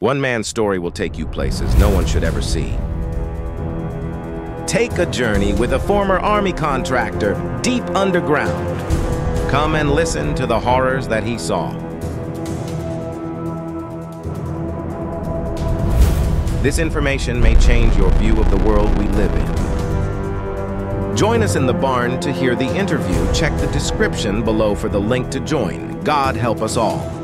One man's story will take you places no one should ever see. Take a journey with a former army contractor deep underground. Come and listen to the horrors that he saw. This information may change your view of the world we live in. Join us in the barn to hear the interview. Check the description below for the link to join. God help us all.